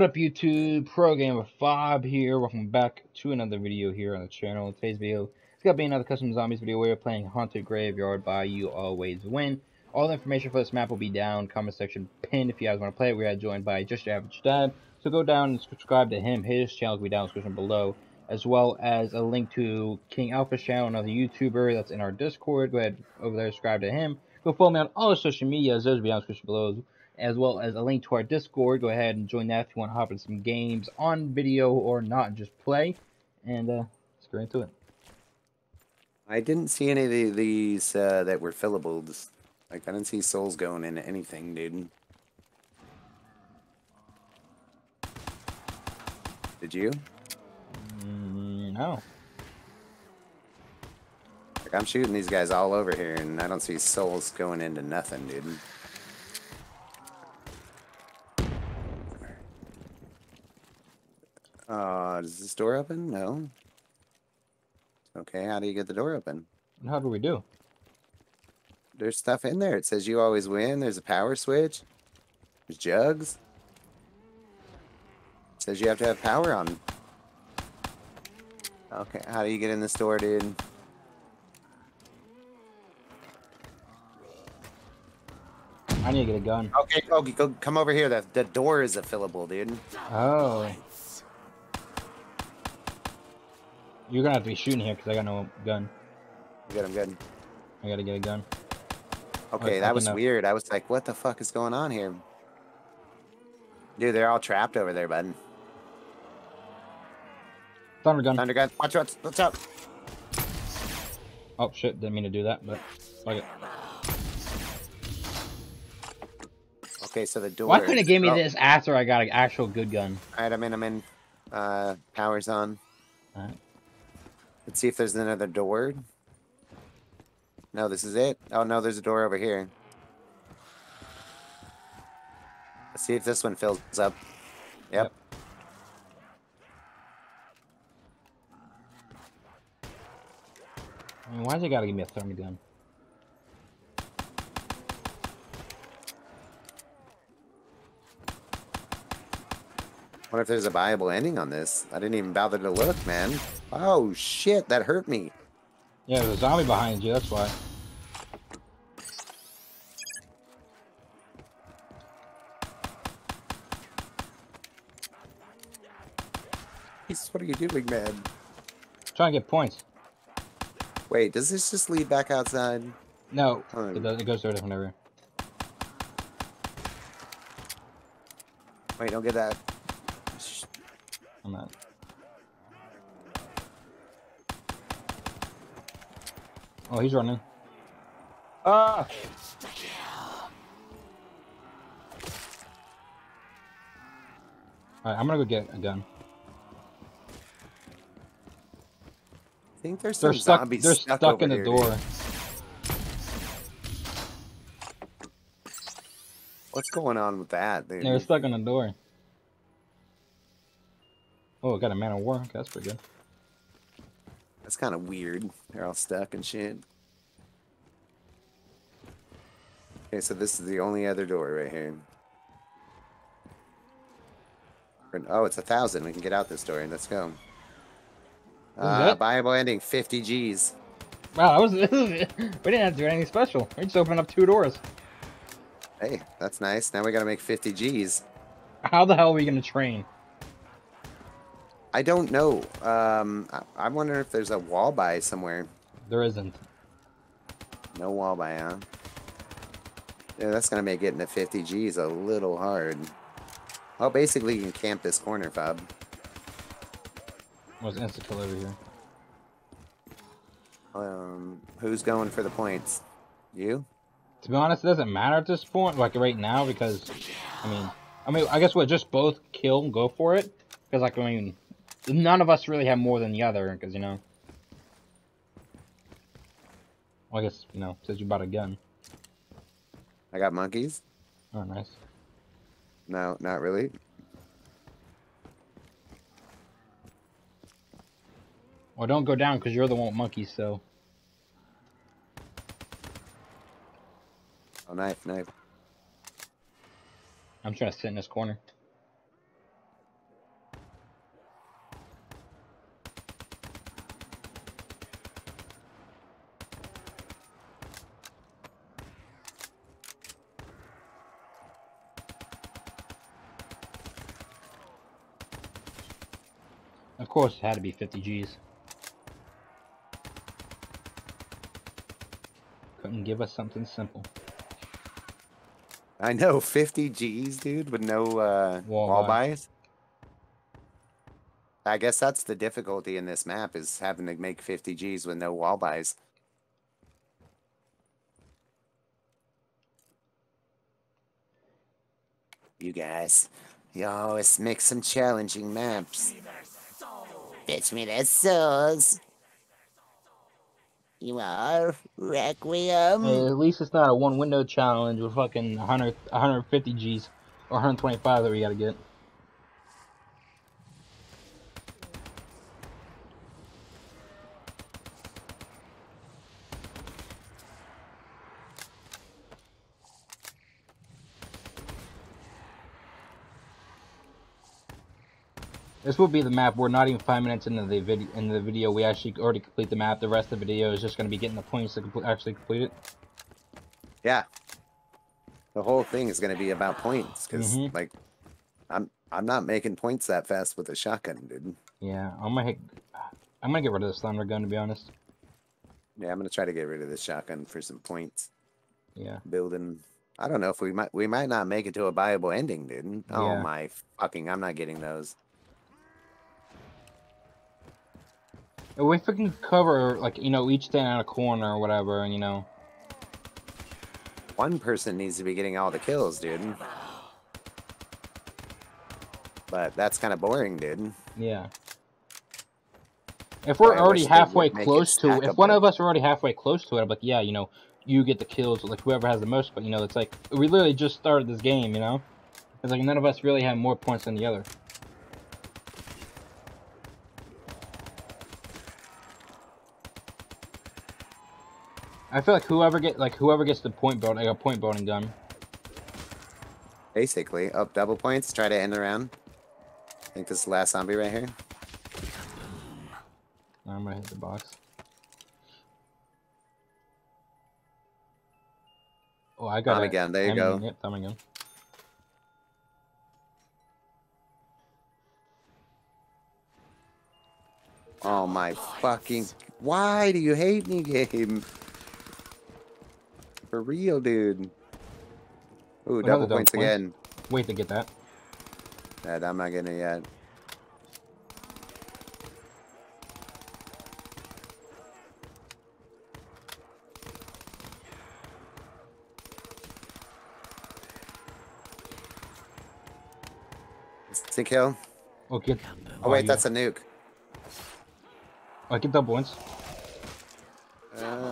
What up YouTube, Pro Gamer Fob here, welcome back to another video here on the channel. Today's video is going to be another Custom Zombies video where we're playing Haunted Graveyard by You Always Win. All the information for this map will be down, comment section pinned if you guys want to play it. We are joined by Just Your Average Dad, so go down and subscribe to him, his channel will be down in the description below, as well as a link to King Alpha's channel, another YouTuber that's in our Discord. Go ahead over there, subscribe to him. Go follow me on all the social medias, those will be down in the description below as well as a link to our Discord. Go ahead and join that if you want to hop in some games on video or not, just play. And uh, let's get into it. I didn't see any of these uh, that were fillables. Like, I didn't see souls going into anything, dude. Did you? Mm, no. Like, I'm shooting these guys all over here, and I don't see souls going into nothing, dude. Uh, does this door open? No. Okay, how do you get the door open? How do we do? There's stuff in there. It says you always win. There's a power switch. There's jugs. It says you have to have power on. Okay, how do you get in this door, dude? I need to get a gun. Okay, okay, go come over here. The the door is a fillable, dude. Oh. You're gonna have to be shooting here because I got no gun. Good, I'm good. I gotta get a gun. Okay, that was weird. I was like, what the fuck is going on here? Dude, they're all trapped over there, bud. Thunder gun. Thunder gun. Watch out. Watch out. Oh shit, didn't mean to do that, but fuck it. Okay, so the door. Why couldn't it give me oh. this after I got an actual good gun? Alright, I'm in, I'm in. Uh, power's on. Alright. Let's see if there's another door. No, this is it. Oh, no, there's a door over here. Let's see if this one fills up. Yep. I mean, why's it gotta give me a thermal gun? Wonder if there's a buyable ending on this. I didn't even bother to look, man. Oh, shit, that hurt me. Yeah, there's a zombie behind you, that's why. What are you doing, man? trying to get points. Wait, does this just lead back outside? No, it, does, it goes through a different area. Wait, don't get that. I'm not. Oh, he's running. Ah! Alright, I'm gonna go get a gun. I think there's some they're stuck, zombies they're stuck, stuck in the here, door. Dude. What's going on with that? Dude? They're stuck in the door. Oh, got a man of war. Okay, that's pretty good. That's kind of weird. They're all stuck and shit. Okay, so this is the only other door right here. Oh, it's a thousand. We can get out this door. And let's go. Uh, buyable ending, 50 G's. Wow, that was, we didn't have to do anything special. We just opened up two doors. Hey, that's nice. Now we gotta make 50 G's. How the hell are we gonna train? I don't know. Um, I, wonder if there's a wall buy somewhere. There isn't. No wall buy, huh? Yeah, that's gonna make getting to 50 G's a little hard. Well, basically you can camp this corner, Fob. What's insta kill over here? Um, who's going for the points? You? To be honest, it doesn't matter at this point, like right now, because I mean, I mean, I guess we'll just both kill and go for it, because like I mean, none of us really have more than the other, because, you know. Well, I guess, you know, says you bought a gun. I got monkeys. Oh, nice. No, not really. Well, don't go down, because you're the one with monkeys, so... Oh, knife, knife. I'm trying to sit in this corner. Course, it had to be 50 G's. Couldn't give us something simple. I know, 50 G's, dude, with no uh, Wall wall, buys. I guess that's the difficulty in this map is having to make 50 G's with no wall buys. You guys, you always make some challenging maps. Fetch me their souls. You are Requiem. Hey, at least it's not a one window challenge with fucking 100, 150 G's or 125 that we gotta get. This will be the map. We're not even five minutes into the video. In the video, we actually already complete the map. The rest of the video is just going to be getting the points to complete, actually complete it. Yeah. The whole thing is going to be about points because, Mhm. like, I'm I'm not making points that fast with a shotgun, dude. Yeah, I'm gonna hit, I'm gonna get rid of this thunder gun to be honest. Yeah, I'm gonna try to get rid of this shotgun for some points. Yeah, Building. I don't know if we might we might not make it to a buyable ending, dude. Oh Yeah. my fucking! I'm not getting those. If we can cover like you know each stand on a corner or whatever, and you know, One person needs to be getting all the kills, dude. But that's kind of boring, dude. yeah. If we're I already wish they would halfway close to, if one of us are already halfway close to it, I'm like, yeah, you know, you get the kills, like whoever has the most. But you know, it's like we literally just started this game, you know. It's like none of us really have more points than the other. I feel like whoever get like whoever gets the point building, like a point building gun. Basically, up double points. Try to end the round. I think this is the last zombie right here. I'm gonna hit the box. Oh, I got it again. There you go. Yep, time again. Oh my fucking! Why do you hate me, game? For real, dude. Ooh, Another double points point. again. Wait to get that. That I'm not getting it yet. Instant kill. Oh, get. Oh wait, yeah. that's a nuke. Oh, get double points. Uh,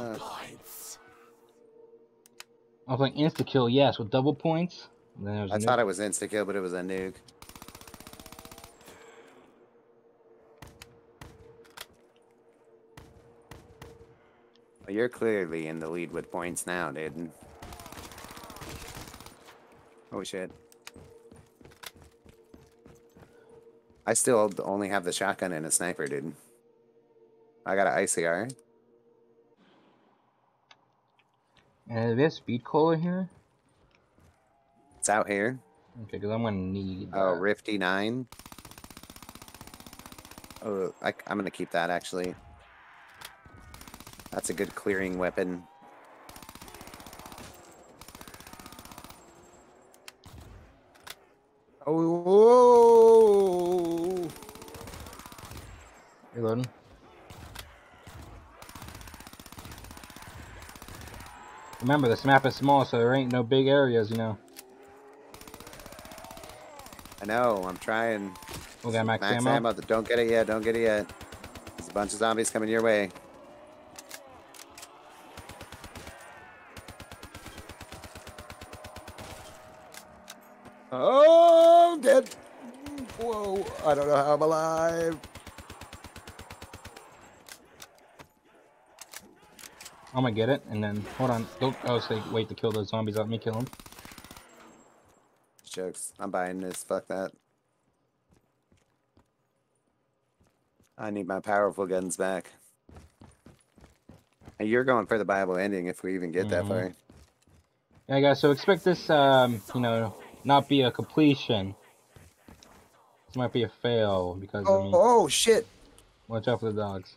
I was like insta kill, yes, with double points. And then there's I thought it was insta kill, but it was a nuke. Well, you're clearly in the lead with points now, dude. Oh shit. I still only have the shotgun and a sniper, dude. I got an ICR. And do we have speed cola here? It's out here. Okay, because I'm gonna need. Oh, that. Rifty 9. Oh, I, I'm going to keep that actually. That's a good clearing weapon. Oh, Reloading. Remember, this map is small, so there ain't no big areas, you know. I know. I'm trying. We got max, Max ammo. ammo. Don't get it yet. Don't get it yet. There's a bunch of zombies coming your way. Oh, I'm dead. Whoa. I don't know how I'm alive. I'm gonna get it, and then hold on. Don't. Oh, say wait to kill those zombies. Let me kill them. Jokes. I'm buying this. Fuck that. I need my powerful guns back. And you're going for the buyable ending if we even get that Mhm. far. Yeah, guys. So expect this, um, you know, not be a completion. It's might be a fail because I Oh, mean, oh shit! watch out for the dogs.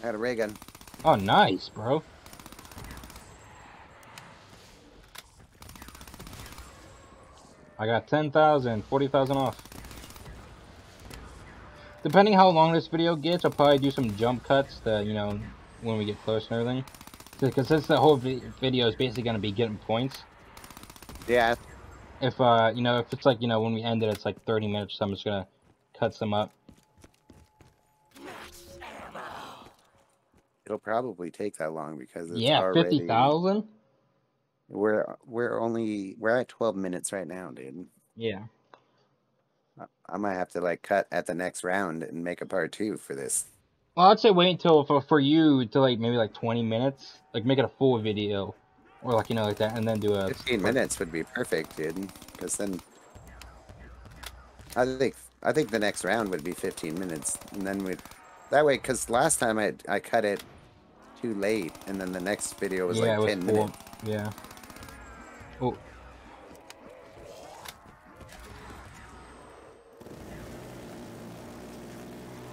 I got a ray gun. Oh, nice, bro. I got 10,000, 40,000 off. Depending how long this video gets, I'll probably do some jump cuts that, you know, when we get close and everything. Because since the whole video is basically going to be getting points, Yeah, if, uh, you know, if it's like, you know, when we end it, it's like 30 minutes, so I'm just going to cut some up. It'll probably take that long because it's yeah, already, 50,000? We're we're only we're at twelve minutes right now, dude. Yeah. I- I might have to like cut at the next round and make a part two for this. Well, I'd say wait until for, for you to like maybe like 20 minutes, like make it a full video, or like you know like that, and then do a. Fifteen minutes would be perfect, dude. Because then I think I think the next round would be fifteen minutes, and then we that way. Because last time I I cut it too late, and then the next video was yeah, like it ten was minutes. Yeah. Oh,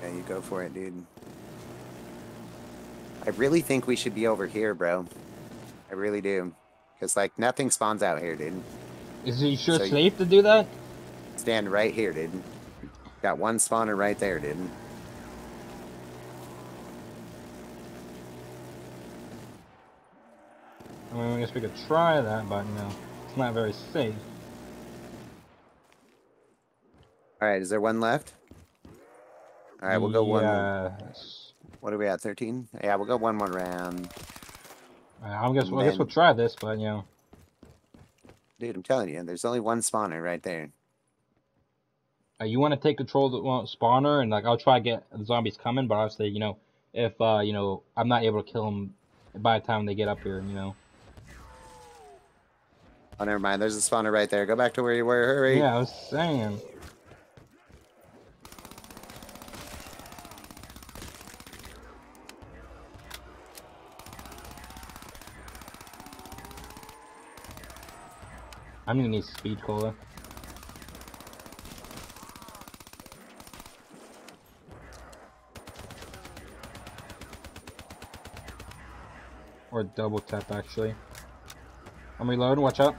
Yeah, you go for it, dude. I really think we should be over here, bro. I really do. Because, like, nothing spawns out here, dude. is it sure So safe to do that? Stand right here, dude. Got one spawner right there, dude. I mean, I guess we could try that, but you know, it's not very safe. Alright, is there one left? Alright, we'll go one. What are we at, 13? Yeah, we'll go one more round. I guess, well, I guess we'll try this, but you know, Dude, I'm telling you, there's only one spawner right there. uh, you want to take control of the well, spawner, and like I'll try to get the zombies coming, but obviously, you know, if uh, you know, I'm not able to kill them by the time they get up here, you know. Oh, never mind. There's a spawner right there. Go back to where you were. Hurry. Yeah, I was saying. I'm gonna need speed cola. Or double tap actually. I'm reloading, watch out.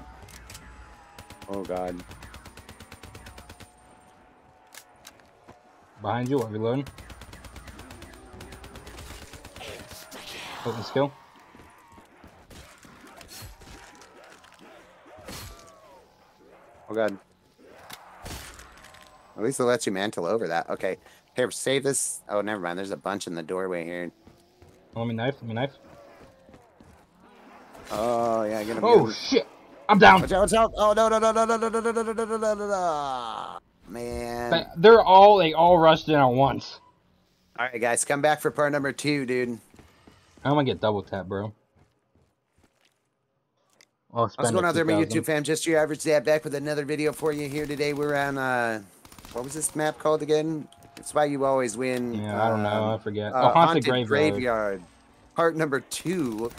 Oh, God. Behind you, I'm reloading. Open skill. Oh, God. At least it lets you mantle over that. Okay. Here, save this. Oh, never mind. There's a bunch in the doorway here. Let me knife, let me knife. Oh, yeah. Get him. Oh shit! I'm down! Watch out, watch out. Oh, no, no, no, no, no, no, no, no, no, no, no, no, no, no, no. Man. They- They're all, they all rushed in at once. All right, guys. Come back for part number two, dude. I'm gonna get double tap, bro. What's going on there, my YouTube fam? Just your average dad back with another video for you here today. We're on, uh, what was this map called again? It's why you always win. Yeah, I don't know, I um, forget. uh, oh, haunted, graveyard. graveyard. Part number two.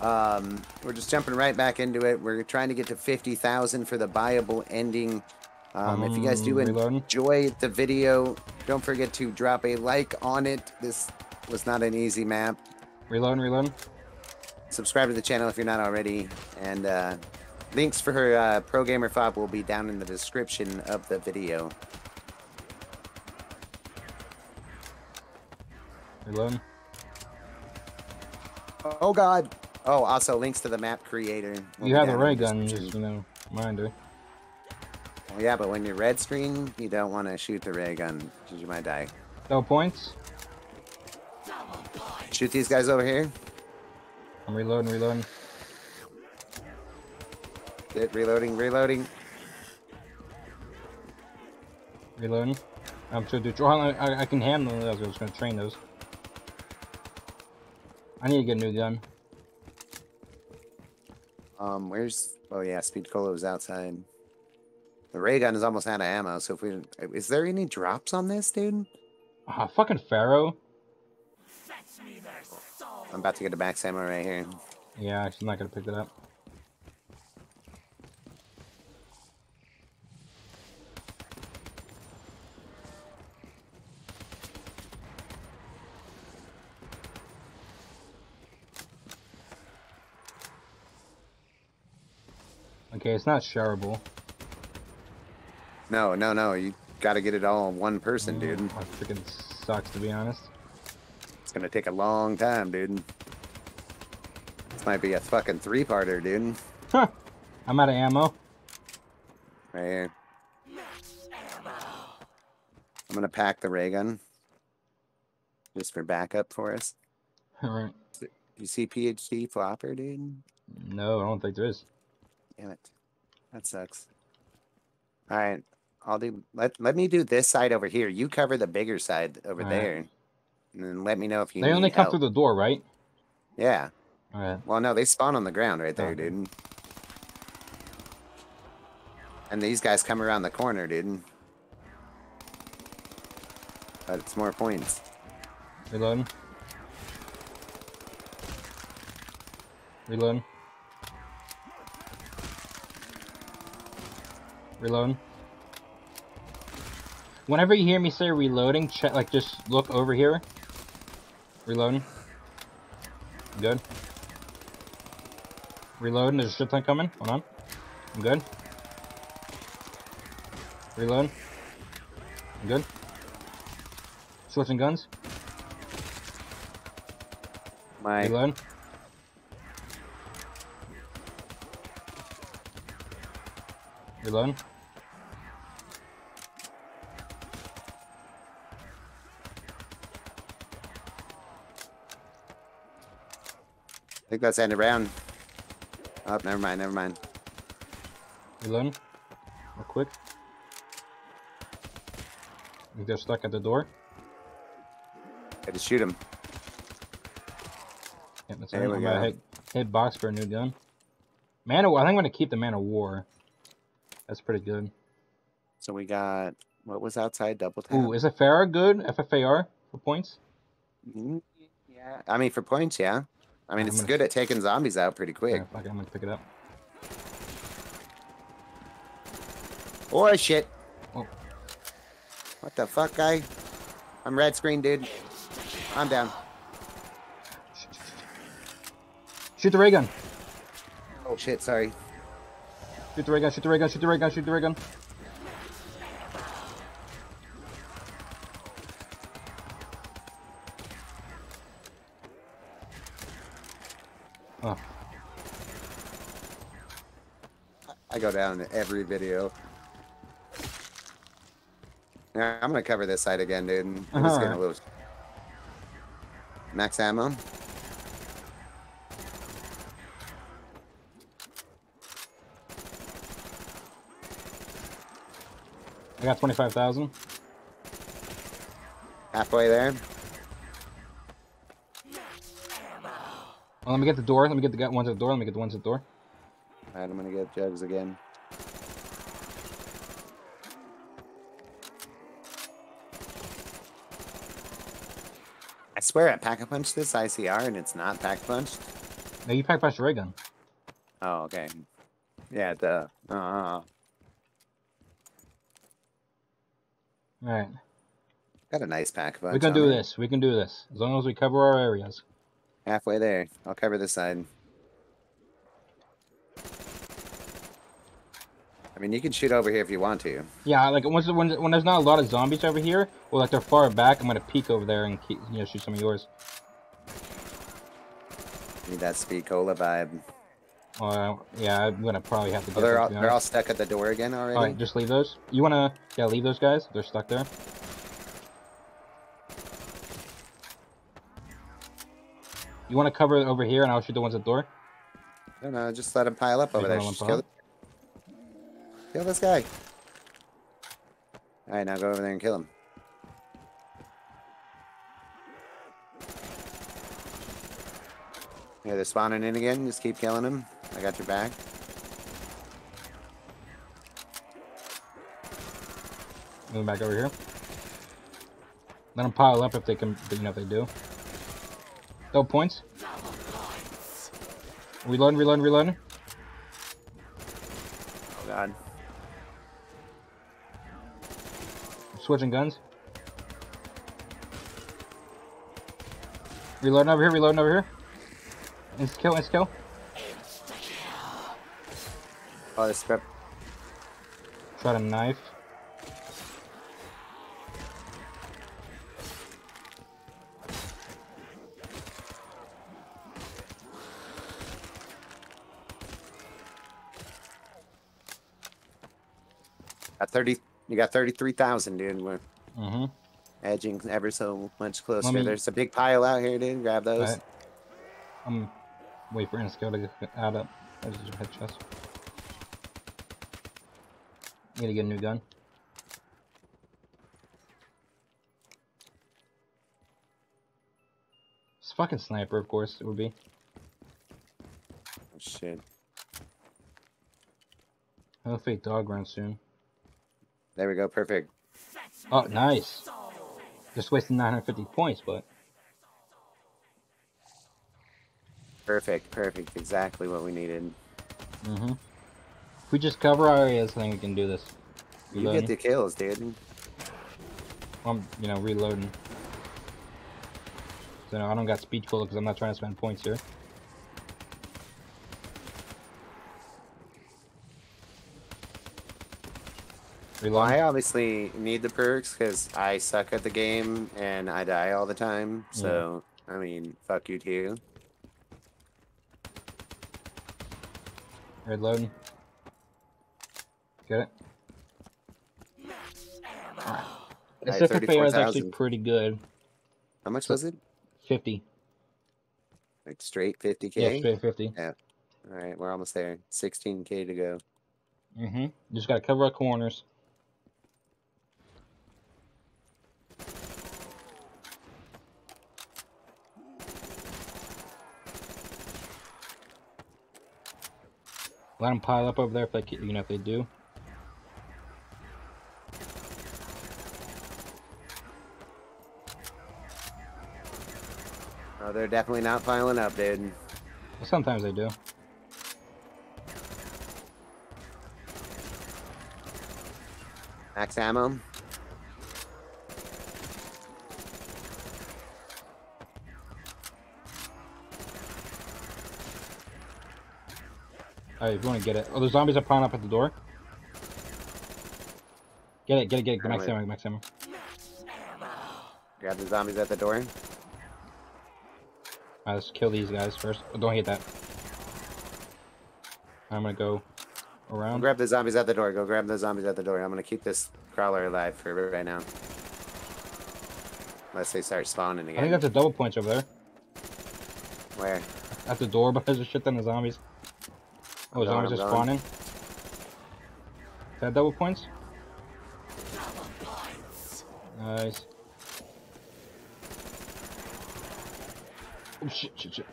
Um, we're just jumping right back into it. We're trying to get to 50,000 for the buyable ending. Um, if you guys do Um, enjoy the video, don't forget to drop a like on it. This was not an easy map. Reload, reload. Subscribe to the channel if you're not already. And uh, links for her uh, Pro Gamer Fob will be down in the description of the video. Reloading. Oh, God. Oh, also links to the map creator. will You have a ray gun, just, you know, reminder. Oh, yeah, but when you're red screen, you don't want to shoot the ray gun because you might die. No points. Shoot these guys over here. I'm reloading, reloading. Get reloading, reloading. Reloading. I'm sure. Hold on, I, I can handle those. I was gonna train those. I need to get a new gun. Um, where's? Oh yeah, speed cola was outside. The ray gun is almost out of ammo. So if we, is there any drops on this, dude? Ah, fucking Pharo. I'm about to get a max ammo right here. Yeah, she's not gonna pick it up. Okay, it's not shareable. No, no, no. You got to get it all in one person, Mm, dude. That freaking sucks, to be honest. It's gonna take a long time, dude. This might be a fucking three-parter, dude. Huh. I'm out of ammo. Right here. I'm gonna pack the ray gun. Just for backup for us. Alright. You see PhD flopper, dude? No, I don't think there is. Damn it. That sucks. Alright. I'll do let let me do this side over here. You cover the bigger side over there. And then let me know if you They only come help. through the door, right? Yeah. Alright. Well no, they spawn on the ground right there, Oh. dude. And these guys come around the corner, dude. But it's more points. Reloading. Reloading. Reloading. Whenever you hear me say reloading, check like just look over here. Reloading. Good. Reloading. There's a shit ton coming. Hold on. I'm good. Reload. I'm good. Switching guns. My Reload. Reload. I think that's ended round. Oh, never mind, never mind. Reload. Real quick. I think they're stuck at the door. I just shoot him. Yeah, that's There we I'm gonna go. hit, hit box for a new gun. Man of War. I think I'm gonna keep the Man of War. That's pretty good. So we got what was outside double tap. Ooh, is a FFAR good? FFAR for points? Mm, yeah, I mean for points, yeah. I mean I'm it's good at taking zombies out pretty quick. Yeah, it, I'm gonna pick it up. Oh shit! Oh. What the fuck, guy? I'm red screen, dude. I'm down. Shoot the ray gun. Oh shit! Sorry. Shoot the ray gun. Shoot the ray gun. Shoot the ray gun. Shoot the ray gun. Oh, I go down in every video. Yeah, I'm gonna cover this side again, dude. I'm just getting a Alright. little max ammo. Got twenty-five thousand. Halfway there. Well, let me get the door. Let me get the ones at the door. Let me get the ones at the door. Alright, I'm gonna get jugs again. I swear I pack a punch this ICR and it's not pack punched. No, you pack punched the ray gun. Oh, okay. Yeah, duh. Uh, All right, got a nice pack punch. we can do there. this. We can do this as long as we cover our areas. Halfway there. I'll cover this side. I mean, you can shoot over here if you want to. Yeah, like once when when there's not a lot of zombies over here, or like they're far back, I'm gonna peek over there and keep, you know shoot some of yours. Need that speed cola vibe. Uh, yeah, I'm gonna probably have to. Oh, Get they're all, they're all stuck at the door again already. All right, just leave those. You wanna yeah leave those guys? They're stuck there. You wanna cover over here, and I'll shoot the ones at the door. No, no, just let them pile up over there. Just kill, kill this guy. All right, now go over there and kill him. Yeah, they're spawning in again. Just keep killing them. I got your back. Move back over here. Let them pile up if they can, you know, if they do. Double points. Reload, reload, reload. Oh God. Switching guns. Reloading over here, reloading over here. Insta kill, insta kill. Oh, this prep. Shot a knife. Got thirty. You got thirty-three thousand, dude. We're Mm-hmm. edging ever so much closer. me- There's a big pile out here, dude. Grab those. I'm wait for Inscale to get add up. There's head chest. Need to get a new gun. It's fucking sniper, of course, it would be. Oh, shit. Hopefully dog run soon. There we go. Perfect. Oh, nice. Just wasting 950 points, but Perfect. Perfect. Exactly what we needed. mm-hmm. If we just cover our areas, I think we can do this. You get the kills, dude. I'm, you know, reloading. So no, I don't got speed cola because I'm not trying to spend points here. Well, I obviously need the perks because I suck at the game and I die all the time. So, I mean, fuck you too. Reloading. Get it? The Alright, second fair is actually pretty good. How much was it? 50. Like straight 50k? Yeah, straight 50. Yeah. All right, we're almost there. 16k to go. Mm-hmm. Just gotta cover our corners. Let them pile up over there if they, you know, if they do. They're definitely not piling up, dude. Sometimes they do. Max ammo. Alright, if you wanna get it. Oh, the zombies are piling up at the door. Get it, get it, get it. Max ammo, max ammo. Grab the zombies at the door. Alright, let's kill these guys first. Oh, don't hit that. I'm gonna go Go around. grab the zombies at the door. Go grab the zombies at the door. I'm gonna keep this crawler alive for right now. Unless they start spawning again. I think again. that's a double points over there. Where? At the door, but there's a shit ton of zombies. Oh, I'm zombies I'm are going. spawning. Is that double points? Nice. Oh shit, shit, shit.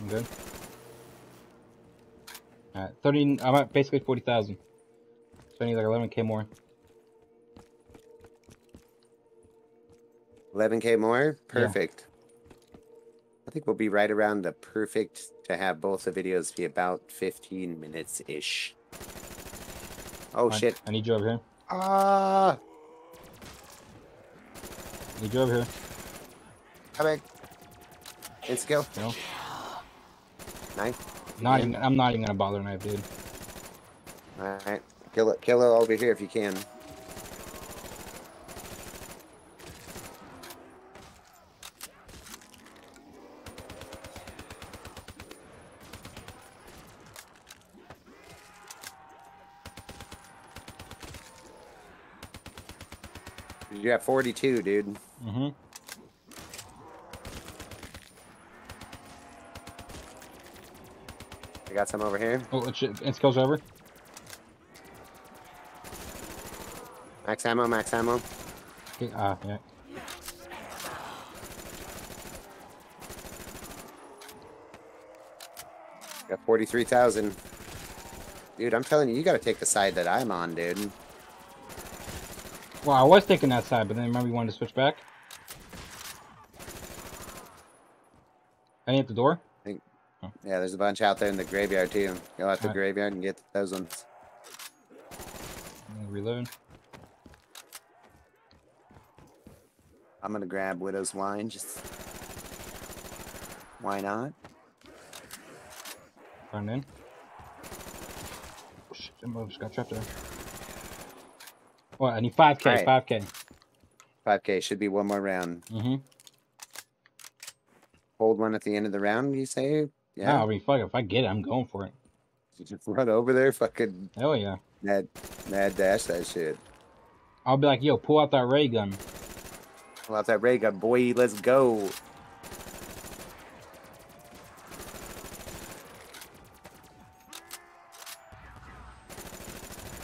I'm good. Alright, 30, I'm at basically 40,000. So I need like 11k more. 11k more? Perfect. I think we'll be right around the perfect to have both the videos be about 15 minutes ish. Oh shit. I need you over here. Ah! Need you over here. Come back. Let's go. No. Knife. Not even, I'm not even gonna bother knife, dude. Alright. Kill it. Kill it over here if you can. You got 42, dude. Mm-hmm. I got some over here. Oh, it's, should, it goes over. Max ammo, max ammo. Okay, Ah, yeah. Got 43,000. Dude, I'm telling you, you gotta take the side that I'm on, dude. Well, I was thinking that side, but then remember you wanted to switch back? Any at the door? I think. Oh. Yeah, there's a bunch out there in the graveyard, too. Go out the Alright. graveyard and get those ones. Reload. I'm gonna grab Widow's Wine, just... Why not? Turn in. Oh, shit, Jimbo just got trapped there. What? I need 5k, Alright. 5k. 5k should be one more round. Mm-hmm. Hold one at the end of the round, you say? Yeah. Yeah. I mean, fuck. If I get it, I'm going for it. You just run over there, fucking Hell yeah. mad, mad dash that shit. I'll be like, yo, pull out that ray gun. Pull out that ray gun, boy. Let's go.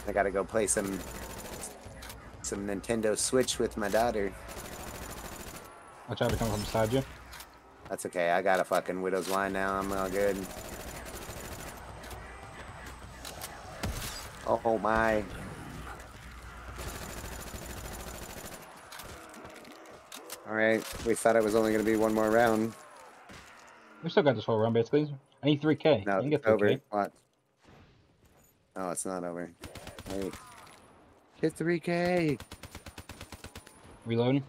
I gotta go play some some Nintendo Switch with my daughter. I'll try to come from beside you. That's okay. I got a fucking widow's wine now. I'm all good. Oh my. All right. We thought it was only going to be one more round. We still got this whole run, basically. I need 3k. No, I can get it's over. 3k. What? Oh, it's not over. Wait. Hit 3K. Reloading.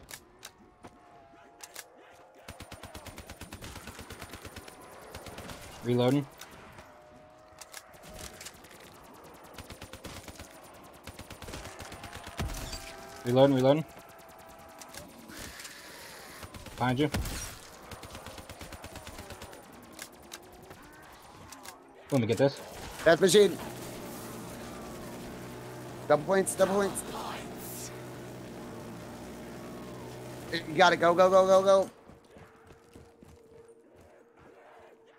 Reloading. Reloading, reloading. Behind you. Let me get this. Death machine. Double points, double points. You gotta go, go, go, go, go.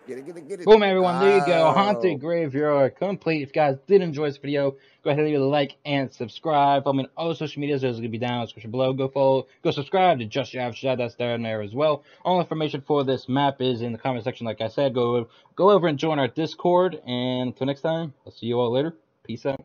Get it, get it, get it. Boom, everyone. There you go. Oh. Haunted Graveyard complete. If you guys did enjoy this video, go ahead and leave a like and subscribe. Follow me on all the social medias. Those are going to be down in the description below. Go follow, go subscribe to Just Your Average Dad. That's down there as well. All information for this map is in the comment section. Like I said, go, go over and join our Discord. And until next time, I'll see you all later. Peace out.